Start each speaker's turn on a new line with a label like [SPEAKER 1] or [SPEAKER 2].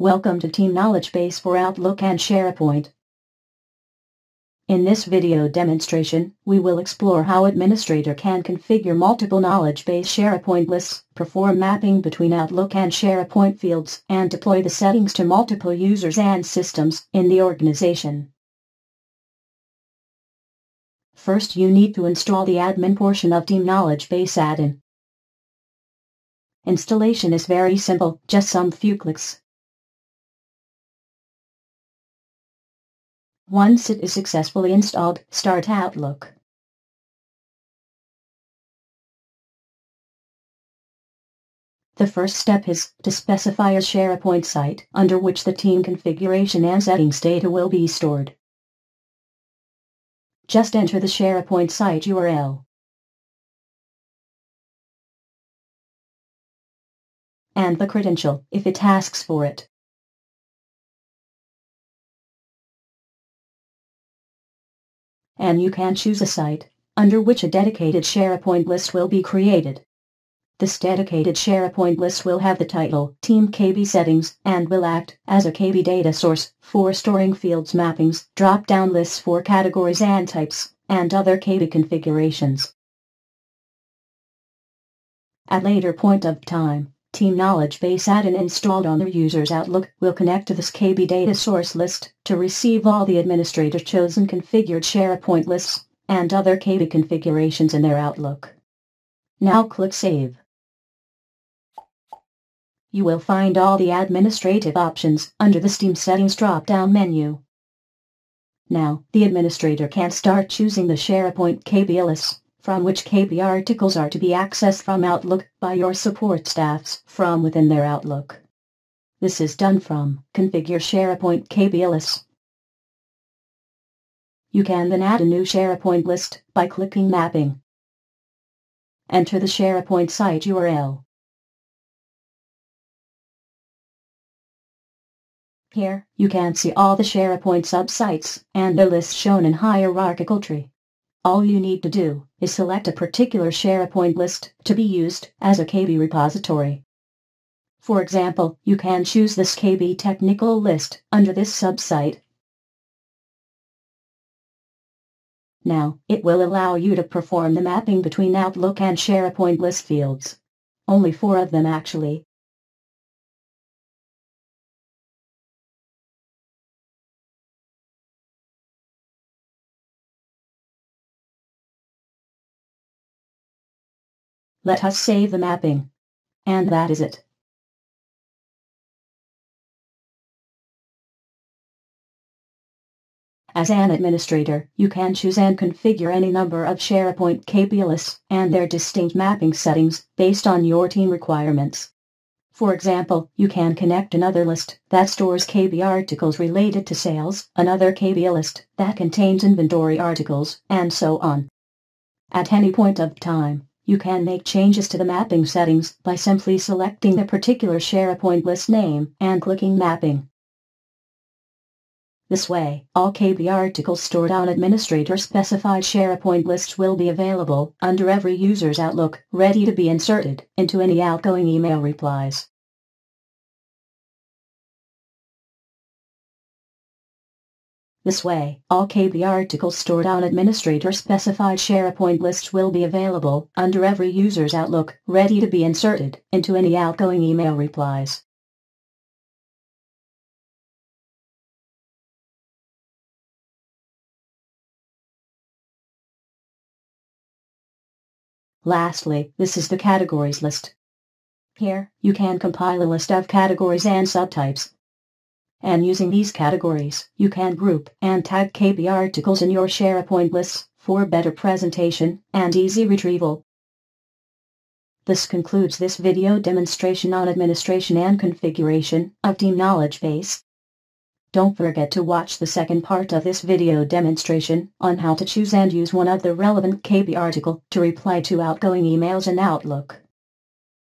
[SPEAKER 1] Welcome to Team Knowledge Base for Outlook and SharePoint. In this video demonstration, we will explore how administrator can configure multiple knowledge base SharePoint lists, perform mapping between Outlook and SharePoint fields, and deploy the settings to multiple users and systems in the organization. First you need to install the admin portion of Team Knowledge Base add-in. Installation is very simple, just some few clicks. Once it is successfully installed, start Outlook. The first step is to specify a SharePoint site under which the team configuration and settings data will be stored. Just enter the SharePoint site URL. And the credential, if it asks for it. And you can choose a site under which a dedicated SharePoint list will be created. This dedicated SharePoint list will have the title Team KB Settings and will act as a KB data source for storing fields mappings, drop-down lists for categories and types, and other KB configurations. At later point of time, Team Knowledge Base add-in installed on the user's Outlook will connect to this KB data source list to receive all the administrator chosen configured SharePoint lists and other KB configurations in their Outlook. Now click Save. You will find all the administrative options under the Team Settings drop-down menu. Now, the administrator can start choosing the SharePoint KB lists from which KB articles are to be accessed from Outlook by your support staffs from within their Outlook. This is done from Configure SharePoint list. You can then add a new SharePoint list by clicking Mapping. Enter the SharePoint site URL. Here, you can see all the SharePoint subsites and the list shown in hierarchical tree. All you need to do is select a particular SharePoint list to be used as a KB repository. For example, you can choose this KB technical list under this subsite. Now, it will allow you to perform the mapping between Outlook and SharePoint list fields. Only four of them actually. Let us save the mapping. And that is it. As an administrator, you can choose and configure any number of SharePoint KB lists and their distinct mapping settings based on your team requirements. For example, you can connect another list that stores KB articles related to sales, another KB list that contains inventory articles, and so on. At any point of time, you can make changes to the mapping settings by simply selecting the particular SharePoint list name and clicking Mapping. This way, all KB articles stored on administrator-specified SharePoint lists will be available under every user's Outlook, ready to be inserted into any outgoing email replies. This way, all KB articles stored on administrator-specified SharePoint lists will be available under every user's Outlook, ready to be inserted into any outgoing email replies. Lastly, this is the categories list. Here, you can compile a list of categories and subtypes and using these categories, you can group and tag KB articles in your SharePoint lists for better presentation and easy retrieval. This concludes this video demonstration on administration and configuration of Team Knowledge Base. Don't forget to watch the second part of this video demonstration on how to choose and use one of the relevant KB article to reply to outgoing emails in Outlook.